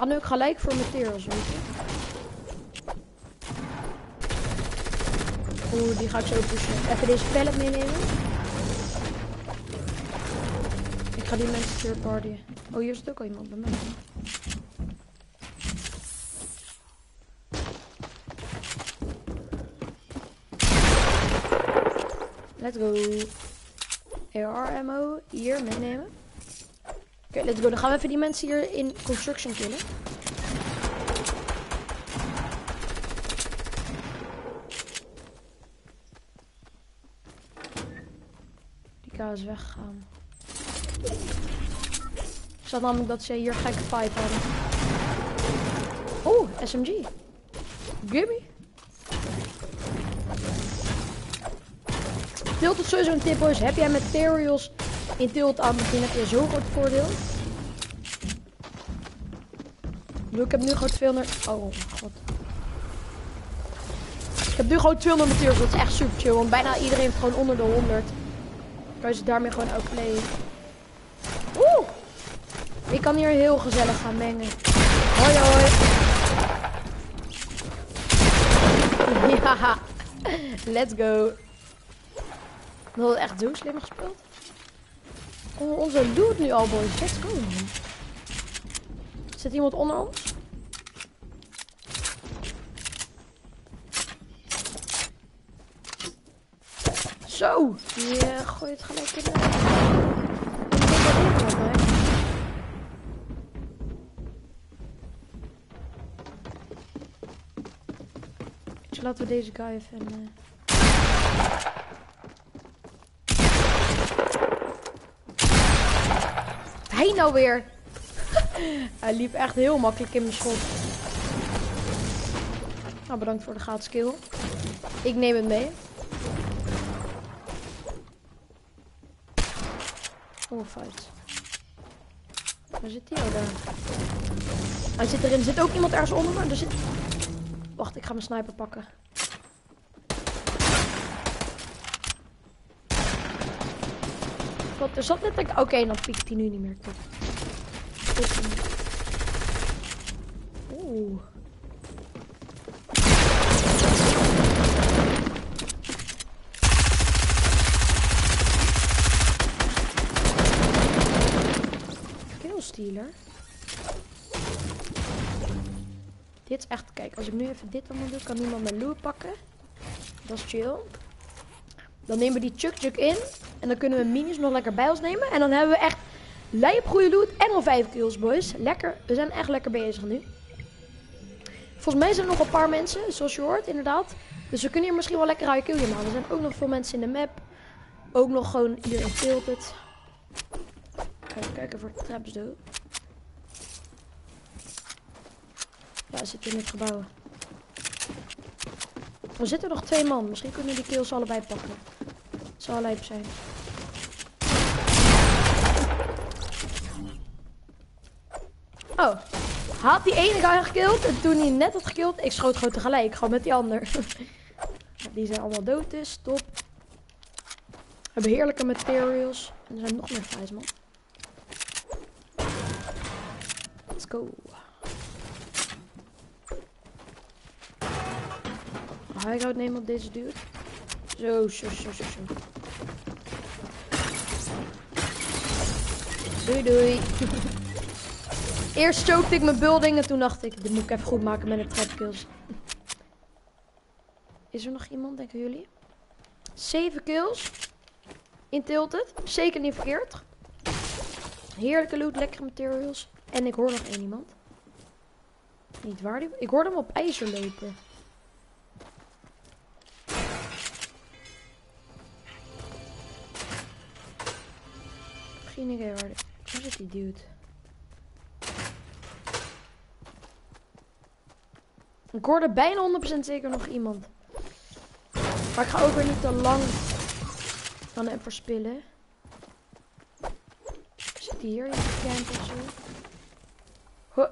ga nu ook gelijk voor materials, weet. Oeh, die ga ik zo pushen. Even deze pallet meenemen. Ik ga die mensen third party. Oh, hier zit ook al iemand bij mij. Let's go. AR ammo hier meenemen. Oké, let's go. Dan gaan we even die mensen hier in construction killen. Die K is weggegaan. Ik zat namelijk dat ze hier gekke fight hadden. Oeh, SMG. Gimme. Tilt is sowieso een tip, boys. Heb jij materials in tilt aan het begin, heb je zo'n groot voordeel. Ik heb nu gewoon 200... Oh, god. Ik heb nu gewoon 200 materials, dat is echt super chill. Want bijna iedereen heeft gewoon onder de 100. Kan je ze daarmee gewoon outplayen. Oeh! Ik kan hier heel gezellig gaan mengen. Hoi, hoi. Ja, let's go. We hadden echt zo slim gespeeld. Oh, onze loot nu al, boys. Let's go. Zit iemand onder ons? Zo! Je gooit gelijk in de... in? Dus laten we deze guy even... eh, Hij nou weer? Hij liep echt heel makkelijk in mijn schot. Nou, bedankt voor de gratis kill. Ik neem het mee. Oh, fight. Waar zit hij? Oh, daar. Hij zit erin. Er zit ook iemand ergens onder me. Er zit... Wacht, ik ga mijn sniper pakken. Wat, er zat net... een- Oké, dan piekt hij nu niet meer. Top. Oeh. Killstealer. Dit is echt... Kijk, als ik nu even dit allemaal doe, kan niemand mijn loot pakken. Dat is chill. Dan nemen we die Chuck Chuck in. En dan kunnen we minis nog lekker bij ons nemen. En dan hebben we echt lijp goede loot en al 5 kills, boys. Lekker. We zijn echt lekker bezig nu. Volgens mij zijn er nog een paar mensen, zoals je hoort, inderdaad. Dus we kunnen hier misschien wel lekker een kill halen. Er zijn ook nog veel mensen in de map. Ook nog gewoon hier in Tilted. Even kijken voor traps doe. Ja, zitten in het gebouw. Er zitten nog twee man. Misschien kunnen we die kills allebei pakken. Het zou lijp zijn. Oh. Had die ene guy gekild. En toen hij net had gekild, ik schoot gewoon tegelijk. Gewoon met die ander. Die zijn allemaal dood dus. Top. We hebben heerlijke materials. En er zijn nog meer guys, man. Let's go. High road nemen op deze dude. Zo, zo, zo, zo, zo. Doei, doei. Eerst choked ik mijn building en toen dacht ik, dit moet ik even goed maken met de trap kills. Is er nog iemand, denken jullie? 7 kills. In Tilted. Zeker niet verkeerd. Heerlijke loot, lekkere materials. En ik hoor nog één iemand. Niet waar die... Ik hoorde hem op ijzer lopen. Geen idee waar, die- waar zit die dude? Ik hoorde bijna 100% zeker nog iemand. Maar ik ga ook weer niet te lang aan hem verspillen. Zit hier in de camp of zo? Huh.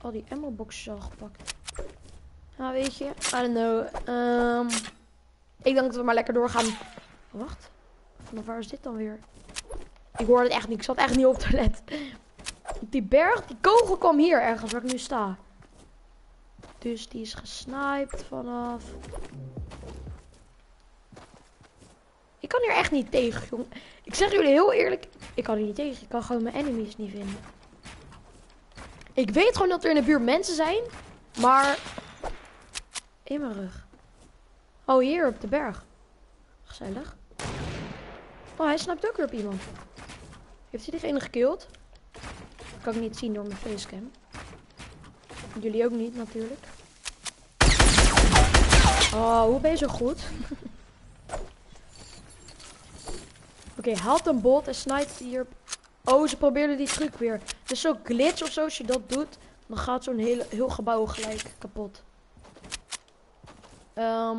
Al die ammo boxes al gepakt. Nou, weet je, I don't know. Ehm, ik denk dat we maar lekker doorgaan. Wacht. Vanaf waar is dit dan weer? Ik hoorde het echt niet. Ik zat echt niet op te letten. Die berg, die kogel kwam hier ergens waar ik nu sta. Dus die is gesniped vanaf. Ik kan hier echt niet tegen, jongen. Ik zeg jullie heel eerlijk, ik kan hier niet tegen. Ik kan gewoon mijn enemies niet vinden. Ik weet gewoon dat er in de buurt mensen zijn, maar in mijn rug. Oh, hier op de berg. Gezellig. Oh, hij snapt ook weer op iemand. Heeft hij diegene gekild? Kan ik niet zien door mijn facecam. Jullie ook niet, natuurlijk. Oh, hoe ben je zo goed? Oké, haalt een bot en snijdt hier. Oh, ze probeerden die truc weer. Dus zo glitch of zo, als je dat doet, dan gaat zo'n heel, gebouw gelijk kapot. Ehm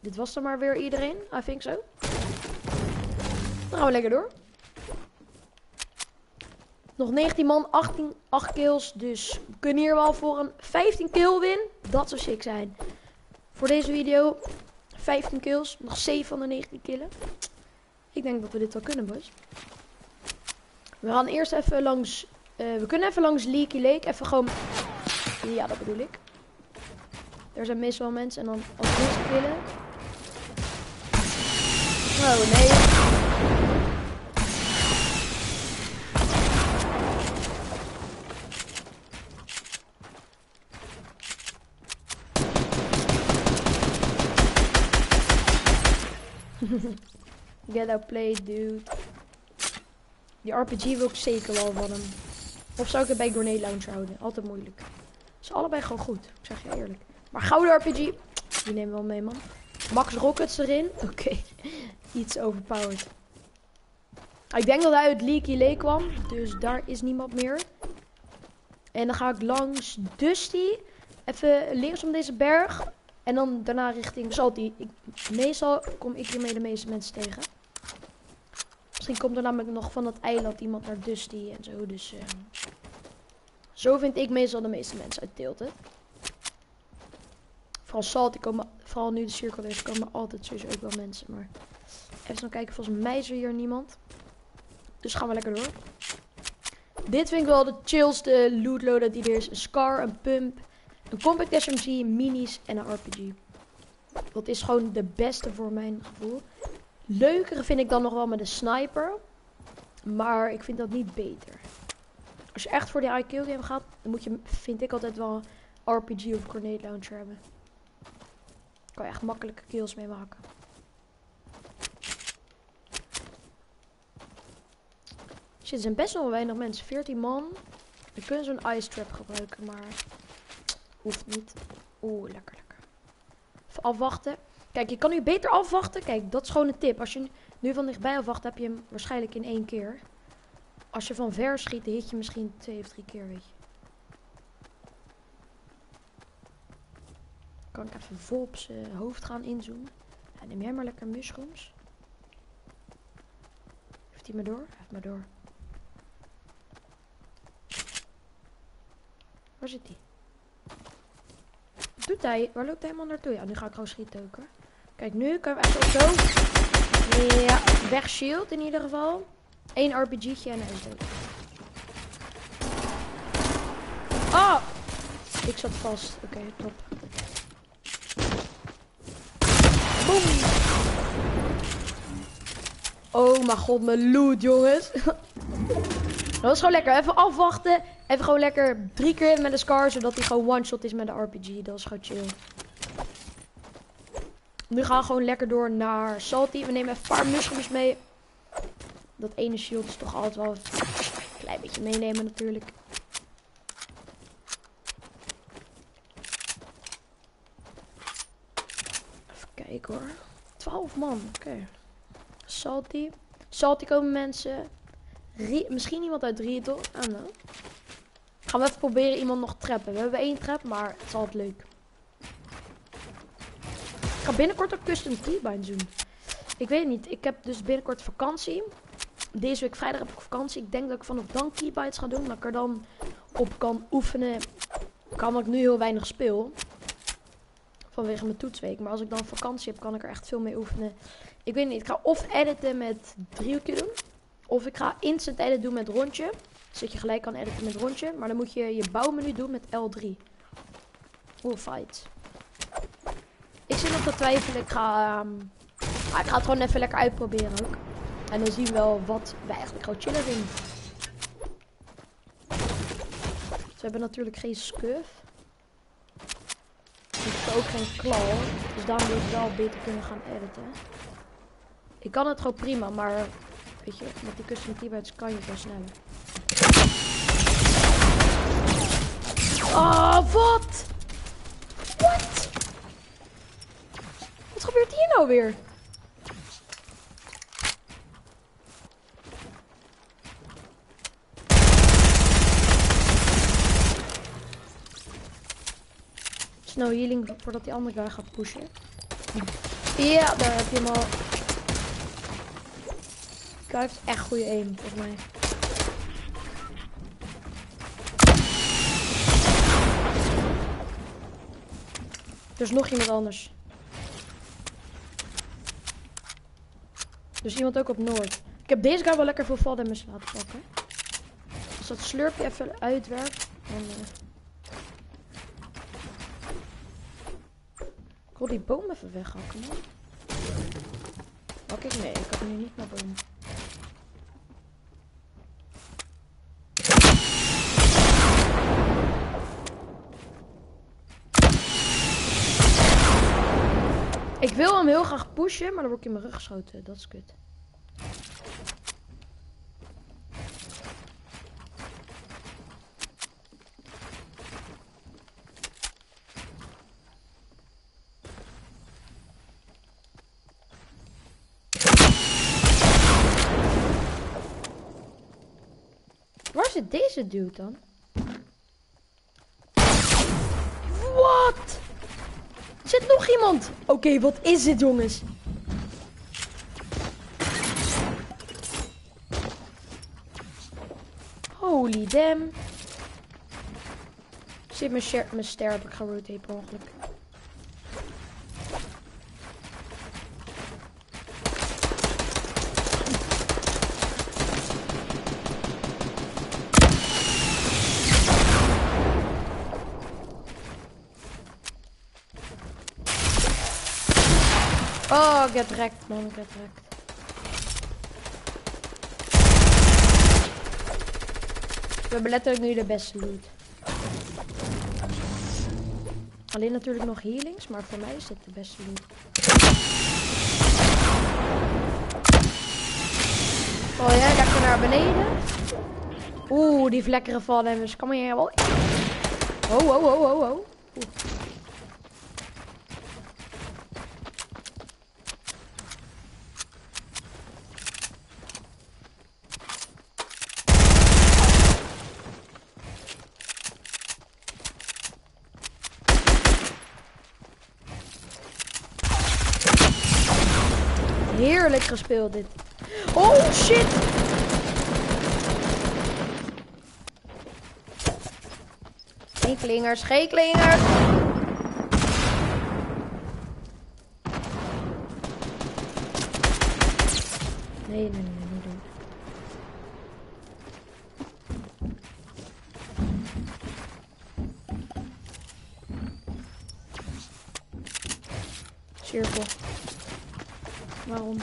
dit was dan maar weer iedereen, I think so. Dan gaan we lekker door. Nog 19 man, 18, 8 kills. Dus we kunnen hier wel voor een 15 kill win. Dat zou sick zijn. Voor deze video 15 kills. Nog 7 van de 19 killen. Ik denk dat we dit wel kunnen, boys. We gaan eerst even langs... Uh, we kunnen even langs Leaky Lake. Even gewoon... Ja, dat bedoel ik. Er zijn meestal mensen. En dan als eerste killen. Oh, nee. Get out play, dude. Die RPG wil ik zeker wel van hem. Of zou ik het bij Grenade Launcher houden? Altijd moeilijk. Ze allebei gewoon goed. Ik zeg je eerlijk. Maar gouden RPG, die nemen we wel mee, man. Max Rockets erin. Oké. Iets overpowered. Ik denk dat hij uit Leaky Lake kwam. Dus daar is niemand meer. En dan ga ik langs Dusty. Even links om deze berg. En dan daarna richting Salty. Ik, meestal kom ik hiermee de meeste mensen tegen. Misschien komt er namelijk nog van dat eiland iemand naar Dusty en zo. Dus uh, zo vind ik meestal de meeste mensen uit Tilted. Vooral Salty komen, vooral nu de cirkel is, komen altijd sowieso ook wel mensen. Maar even snel kijken, volgens mij is er hier niemand. Dus gaan we lekker door. Dit vind ik wel de chillste lootloader die er is. Een Scar, een Pump, een Compact SMG, minis en een RPG. Dat is gewoon de beste voor mijn gevoel. Leukere vind ik dan nog wel met een sniper. Maar ik vind dat niet beter. Als je echt voor die IQ game gaat, dan moet je, vind ik altijd wel RPG of grenade launcher hebben. Kan je echt makkelijke kills mee maken. Er zijn best wel weinig mensen. 14 man. We kunnen zo'n ice trap gebruiken, maar Hoeft niet. Oeh, lekker, lekker. Even afwachten. Kijk, je kan nu beter afwachten. Kijk, dat is gewoon een tip. Als je nu van dichtbij afwacht, heb je hem waarschijnlijk in één keer. Als je van ver schiet, dan hit je misschien twee of drie keer, weet je. Kan ik even vol op zijn hoofd gaan inzoomen. Ja, neem jij maar lekker mushrooms. Heeft hij me door? Heeft me door. Waar zit hij? Doet? Waar loopt hij helemaal naartoe? Ja, nu ga ik gewoon schieten ook. Kijk, nu kan we echt zo. Ja, weg shield in ieder geval. Eén RPG'tje en dood. Oh! Ik zat vast. Oké, top. Boom! Oh mijn god, mijn loot, jongens. Dat was gewoon lekker. Even afwachten. Even gewoon lekker drie keer met de scar, zodat hij gewoon one-shot is met de RPG. Dat is gewoon chill. Nu gaan we gewoon lekker door naar Salty. We nemen even een paar mee. Dat ene shield is toch altijd wel een klein beetje meenemen natuurlijk. Even kijken hoor. 12 man, oké. Salty. Salty komen mensen. misschien iemand uit drie toch? Ah, nou. Gaan we even proberen iemand nog te trappen. We hebben één trap, maar het is altijd leuk. Ik ga binnenkort ook custom keybinds doen. Ik weet niet. Ik heb dus binnenkort vakantie. Deze week vrijdag heb ik vakantie. Ik denk dat ik vanaf dan keybinds ga doen. Dat ik er dan op kan oefenen. Kan ik nu heel weinig speel. Vanwege mijn toetsweek. Maar als ik dan vakantie heb, kan ik er echt veel mee oefenen. Ik weet niet, ik ga of editen met driehoekje doen. Of ik ga instant edit doen met rondje. Zit je gelijk kan editen met rondje. Maar dan moet je je bouwmenu doen met L3. Oeh, fight. Ik zit nog te twijfelen. Ik ga, ehm, ah, ik ga het gewoon even lekker uitproberen ook. En dan zien we wel wat we eigenlijk gewoon chillen vinden. Ze hebben natuurlijk geen scuf. Ik ook geen klauw. Dus daarom wil ik wel beter kunnen gaan editen. Ik kan het gewoon prima, maar weet je, met die custom keyboards kan je wel sneller. Oh, wat? Wat? Wat gebeurt hier nou weer? Snel healing voordat die andere guy gaat pushen. Ja, daar heb je hem al. Guy heeft echt goede aim, volgens mij. Er is nog iemand anders. Er is iemand ook op Noord. Ik heb deze guy wel lekker veel damage laten pakken. Als dat slurpje even uitwerkt, dan... Uh... Ik wil die boom even weghakken, man. Oké, nee, ik heb nu niet naar boom. Wil hem heel graag pushen, maar dan word ik in mijn rug geschoten. Dat is kut. Waar zit deze dude dan? Zit nog iemand? Oké, wat is dit, jongens? Holy damn. Zit mijn, mijn ster heb ik per ongeluk. Oh, get wrecked, man, get. We hebben letterlijk nu de beste loot. Alleen natuurlijk nog healings, maar voor mij is dit de beste loot. Oh ja, lekker naar beneden. Oeh, die vlekkere vallen. Dus kan maar hier wel. Oh, oh, oh, oh, oh. Oeh. Heerlijk gespeeld dit. Oh shit! Geen klingers, geen klingers! Nee, nee, nee, niet doen. Cirkel. Waarom?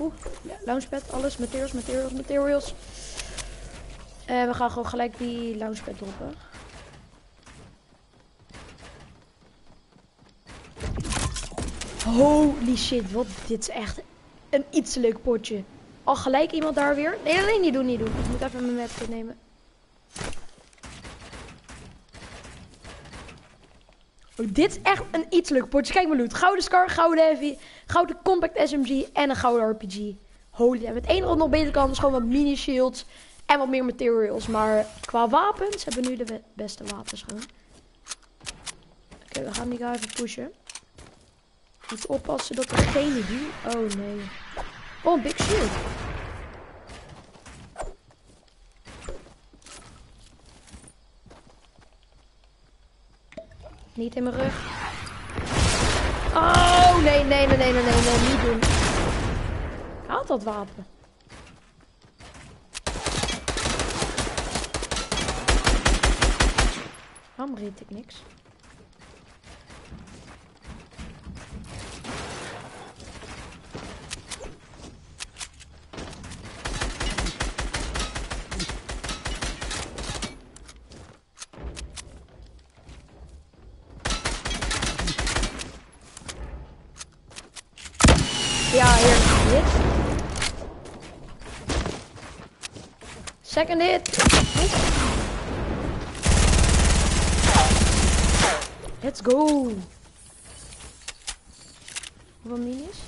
Oeh, ja, launchpad, alles, materials, materials, materials. En we gaan gewoon gelijk die launchpad droppen. Holy shit, wat, dit is echt een iets leuk potje. Al gelijk iemand daar weer. Nee, nee, niet doen, niet doen. Ik moet even mijn map nemen. Oh, dit is echt een iets leuk potje. Kijk maar loot. Gouden Scar, gouden Heavy, gouden Compact SMG en een gouden RPG. Holy, en met één rond nog beter kan is gewoon wat mini shields en wat meer materials. Maar qua wapens hebben we nu de beste wapens gewoon. Oké, we gaan die guy even pushen. Moet oppassen dat er geen die. Oh nee. Oh, big shield. Niet in mijn rug. Oh, nee, nee, nee, nee, nee, nee, niet doen. Haal dat wapen. Waarom reed ik niks? Ja, hier. Hit. Second hit. Let's go. Hoeveel minis?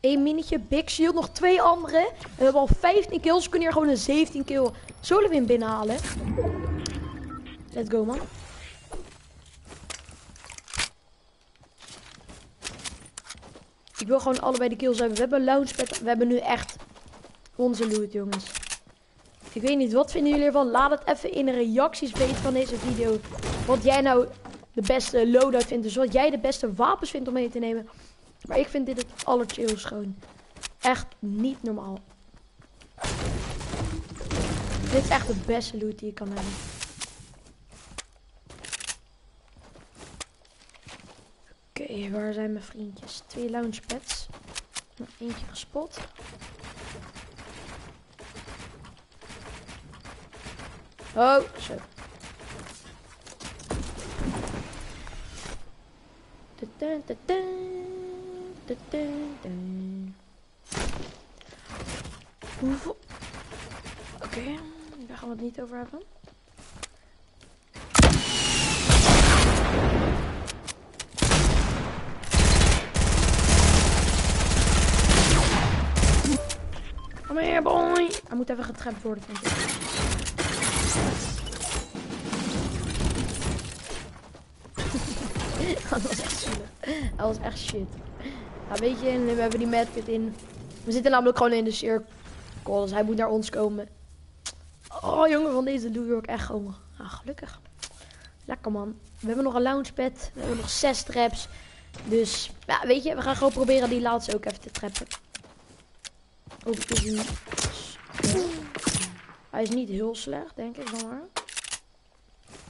Eén minietje, Big Shield, nog twee andere. We hebben al 15 kills. We kunnen hier gewoon een 17 kill solo win binnenhalen. Let's go, man. Ik wil gewoon allebei de kills hebben. We hebben launchpad. We hebben nu echt onze loot, jongens. Ik weet niet, wat vinden jullie ervan? Laat het even in de reacties weten van deze video. Wat jij nou de beste loadout vindt. Dus wat jij de beste wapens vindt om mee te nemen. Maar ik vind dit het allerchills. Echt niet normaal. Dit is echt de beste loot die je kan hebben. Oké, waar zijn mijn vriendjes? Twee. Nog eentje gespot. Oh, tudun. Hoeveel? Oké, daar gaan we het niet over hebben. Kom hier, boy. Hij moet even getrapt worden, ik. Dat was echt zielig. Dat was echt shit. Weet je, we hebben die medkit in. We zitten namelijk gewoon in de cirkel, dus hij moet naar ons komen. Oh jongen, van deze doe ik ook echt gewoon. Ah, gelukkig. Lekker man. We hebben nog een launchpad. We hebben nog zes traps. Dus, ja, weet je, we gaan gewoon proberen die laatste ook even te trappen. Hij niet. Hij is niet heel slecht, denk ik maar.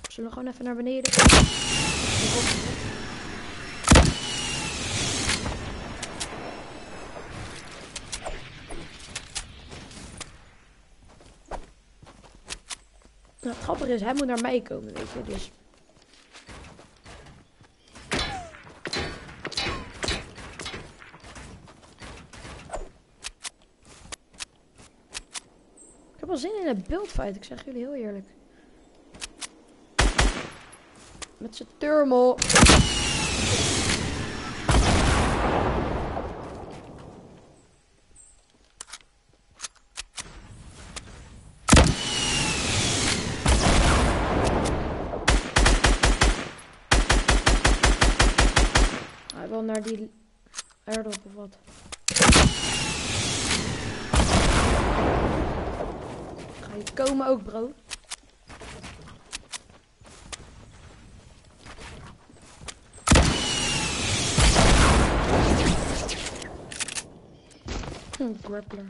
Zullen we gewoon even naar beneden? Nou, het grappige is, hij moet naar mij komen, weet je, dus... heb wel zin in een buildfight, ik zeg jullie heel eerlijk. Met zijn thermal. Hij wil naar die airdrop of wat. Ga je komen ook, bro? Hm, grappler.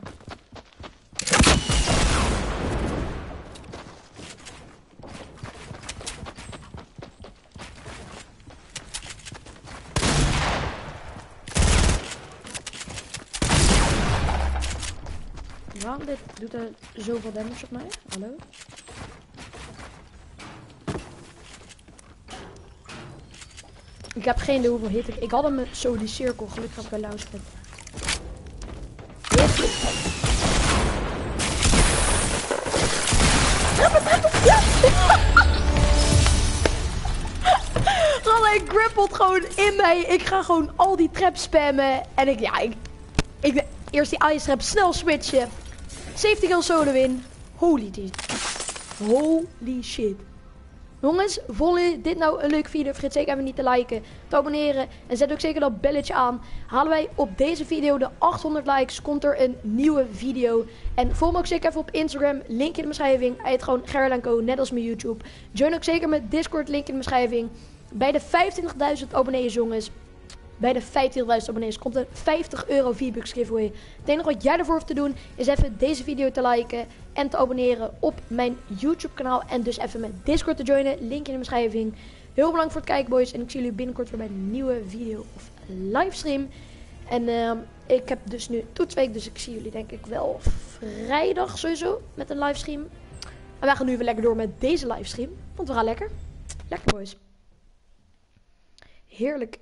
Waarom dit doet er zoveel damage op mij? Hallo? Ik heb geen idee hoeveel hit ik. Ik had hem zo die cirkel. Gelukkig heb ik launchpad. Gewoon, hij grippelt gewoon in mij. Ik ga gewoon al die traps spammen. En ik, ja, ik... ik eerst die ice trap snel switchen. 70 kill solo win. Holy shit. Holy shit. Jongens, vonden dit nou een leuke video? Vergeet zeker even niet te liken, te abonneren. En zet ook zeker dat belletje aan. Halen wij op deze video de 800 likes, komt er een nieuwe video. En volg me ook zeker even op Instagram. Link in de beschrijving. Hij heet gewoon Gerland Co, net als mijn YouTube. Join ook zeker mijn Discord, link in de beschrijving. Bij de 25.000 abonnees, jongens. Bij de 50.000 abonnees komt een 50 euro V-Bucks giveaway. Het enige wat jij ervoor hoeft te doen is even deze video te liken en te abonneren op mijn YouTube kanaal. En dus even mijn Discord te joinen. Link in de beschrijving. Heel bedankt voor het kijken boys. En ik zie jullie binnenkort weer bij een nieuwe video of livestream. En uh, ik heb dus nu toetsweek. Dus ik zie jullie denk ik wel vrijdag sowieso met een livestream. En wij gaan nu weer lekker door met deze livestream. Want we gaan lekker. Lekker boys. Heerlijk